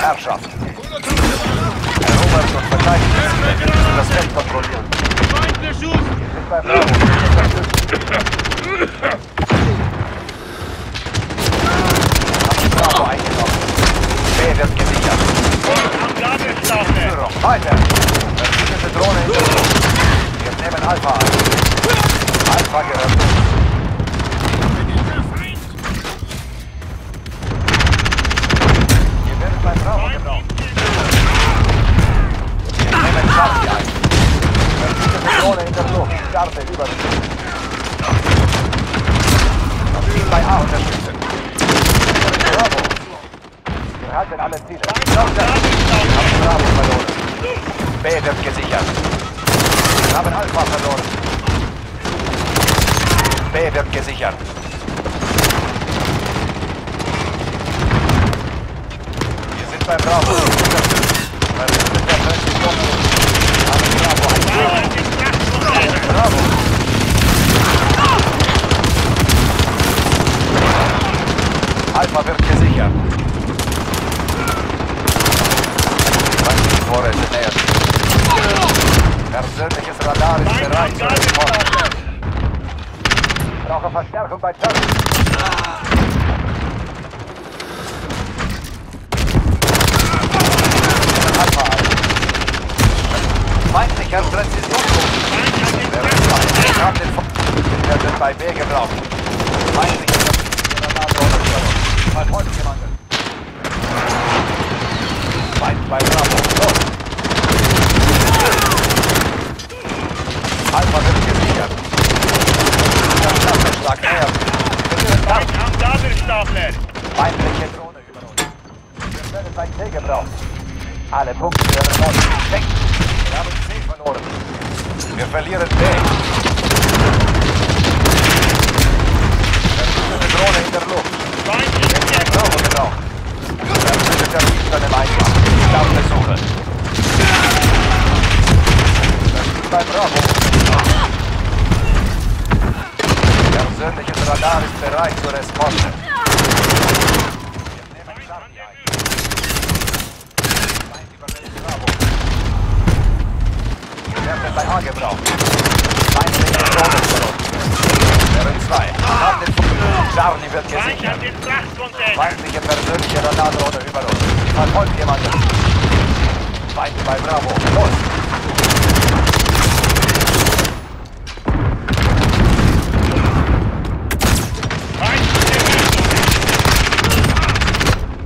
Herrschaft. Erobert und verteidigt. Das Feld kontrollieren. Bravo. Eingenommen. B wird gesichert. Führung. Weiter. Verfügende Drohne in der Luft. Wir nehmen Alpha ein. Alpha gehört. Starte über. Das Team bei A unterstützen. Bravo. Wir halten alle Ziele. Wir haben Bravo verloren. B wird gesichert. Wir haben Alpha verloren. B wird gesichert. Wir sind bei Bravo. Unterstützt. Versuchen der Präzision. Wir haben Bravo eingenommen. Bravo. Alpha wird gesichert. Tore sind näher. Persönliches Radar ist bereit zur Respons. Brauche Verstärkung bei ein. Feindlicher Präzisionsbogen. Den. Wir sind bei B gebraucht. Feindlicher Präzisionsradar. Verfolgt jemanden. Feind bei Bravo. Los! Alpha wird gesichert. Der Staffelschlag näher. Feindliche Drohne über uns. Wir werden bei C gebraucht. Alle Punkte werden geschenkt. Wir haben C verloren. Wir verlieren B. Verfügende Drohne in der Luft. Bravo gebraucht. Verbündeter Dienstag im Einsatz. Starte Suche. Das ist bei Bravo. Persönliches Radar ist bereit zur Response. Wir nehmen Charlie ein. Feind übernimmt Bravo. Wir werden bei A gebraucht. Feindliche Drohnen von uns. Wären zwei. Haben den Funk. Charlie wird gesichert. Feindliche persönliche Radardrohne über uns. Verfolgt jemanden. Feind bei Bravo. Los!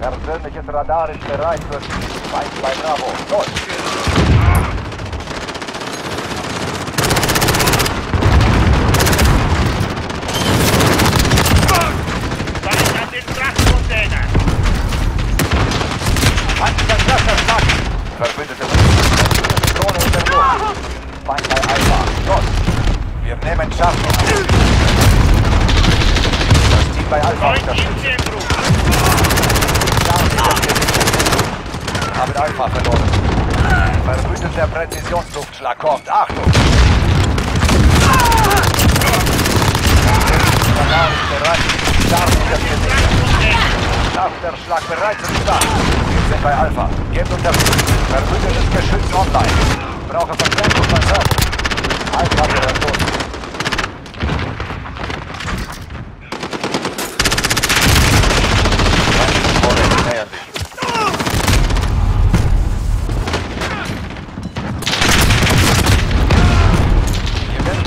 Persönliches Radar ist bereit für Feind bei Bravo. Los! Feindlicher Clusterschlag! Verbündete Drohne in der Luft. Feind bei Alpha. Los! Wir nehmen Charlie. Das Unterstützt. Wird. Wir haben Alpha verloren. Verbündeter Präzisionsluftschlag kommt. Achtung! Radar ist bereit. Wird gesichert. Starterschlag bereit zum Start. Wir sind bei Alpha. Gebt Unterstützung. Verbündetes Geschütz online. Brauche Verstärkung Bravo. Alpha gehört los.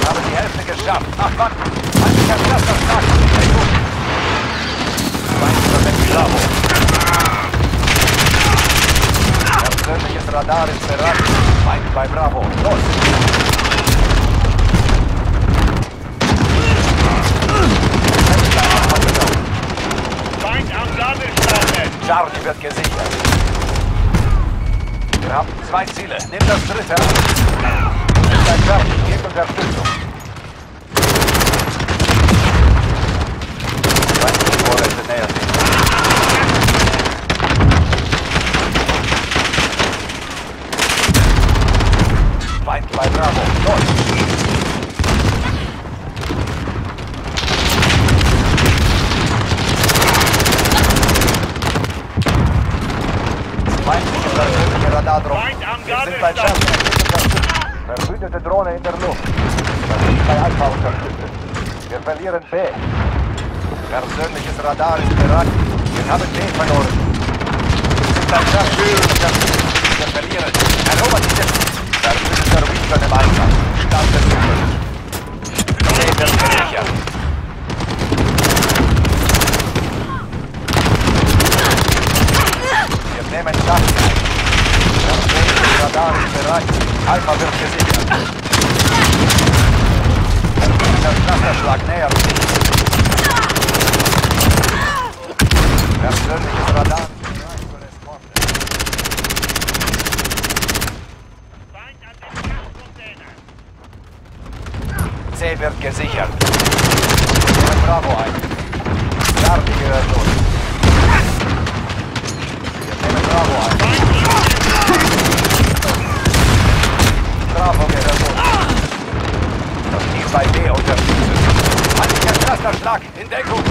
wir haben die Hälfte geschafft. Ach Mann, Schlag. Hey, gut. Feindlicher mit Bravo. Persönliches Radar ist bereit. Feind bei Bravo. Los! Feind am Gabelstapel. Charlie wird gesichert. Wir haben zwei Ziele. Nimm das dritte an. i'm Gabelstapel. Verbündete Drohne in der Luft. Das ist bei Alpha unterstützt. Wir verlieren B. Persönliches Radar ist bereit. Wir haben B verloren. Wir sind Charlie. Wir verlieren. Erobert diese. Verbündeter Weaver im Alpha. Starke Suche. B wird gesichert. Wir nehmen ein. Persönliches Radar ist bereit. Alpha wird gesichert. Verbündeter Clusterschlag nähert sich. Persönliches Radar. C wird gesichert. Bravo ein. Charlie gehört uns. Bravo ein. Bravo gehört uns. Das Team bei D unterstützt. Feindlicher Clusterschlag in Deckung.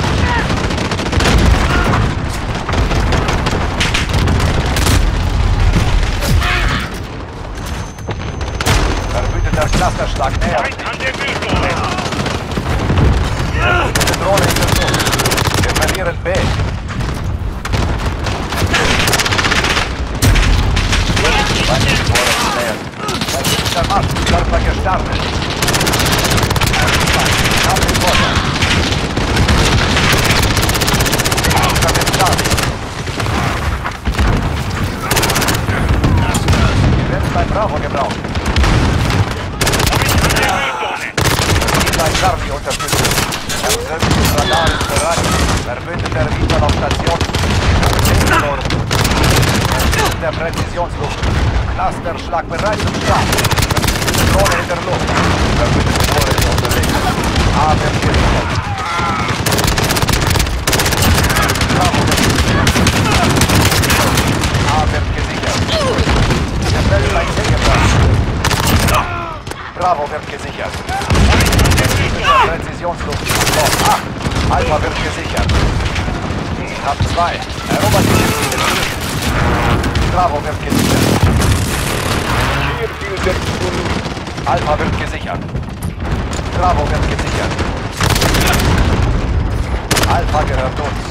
Verbündeter Clusterschlag näher. Feind an der. Die Drohne ist Luft. Wir verlieren B. Feindliche Vorräte näher. Verbündeter Marsch, Körper gestartet. Auf den Vorteil. Alpha mit Charlie. Wir werden bei Bravo gebraucht. Feind an der Mülltonne. Die bei Charlie unterstützen. Persönliches Radar ist bereit. Verbündeter Wiener auf Station. Kapitän verloren. Verbündeter der Präzisionsluft. Clusterschlag bereit zum Start. Drohne in der Luft. Verbündete Vorräte unterwegs. A wird gesichert. Wird gesichert. Wir werden bei gebracht. Bravo wird gesichert. Der Präzisionsluft. Los, acht. Alpha wird gesichert. Ich hab zwei. Erobert die. Bravo wird gesichert. Alpha wird gesichert. Bravo wird gesichert. Alpha gehört uns.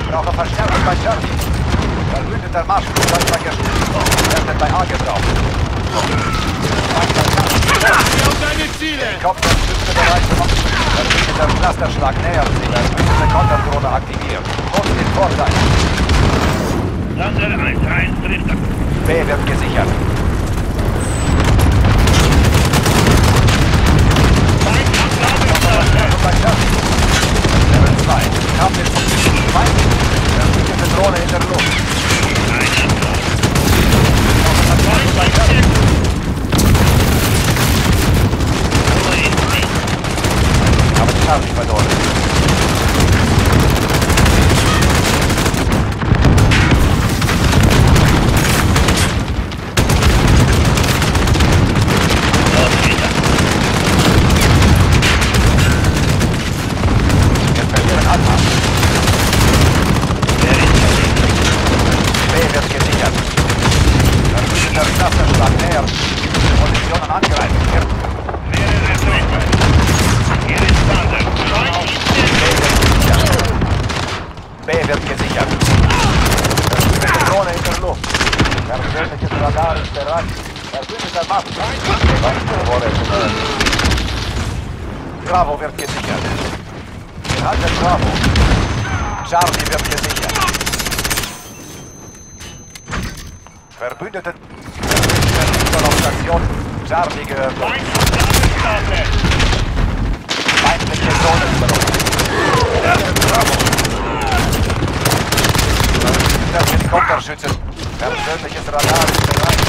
Ich brauche Verstärkung bei Charlie. Verbündeter Marschflugzeug vergessen. Werden bei A gebraucht. Auf deine Ziele. Helikopterstütze bereit zum Abschuss. Verbündeter Clusterschlag nähert sich. Verbündete Konterdrohne aktiviert. Und den Vorteil. Thunder 1, 1, Drifter. B wird gesichert. Feind. Level 2. Kampf Feind. Verbündete Drohne in der Luft. Feind bei Deckung. Aber Charlie verloren. Feindliche Rolle gemeldet. Bravo wird gesichert. Halten Bravo. Charlie wird gesichert. Verbündete Verbündete Station. Charlie gehört uns. Feindliche Zone übernommen. Bravo. Das Helikopterschützen. Persönliches Radar ist bereit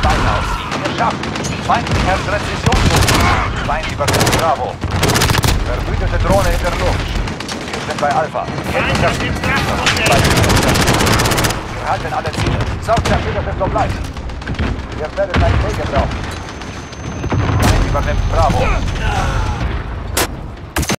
Bein auf Sie. Geschafft. Feindlicher Präzisionsdruck. Feind übernimmt Bravo. Verbündete Drohne in der Luft. Wir sind bei Alpha. Wir halten alle Ziele. Sorgt dafür, dass es so bleibt. Wir werden einen Wege brauchen. Feind übernimmt Bravo.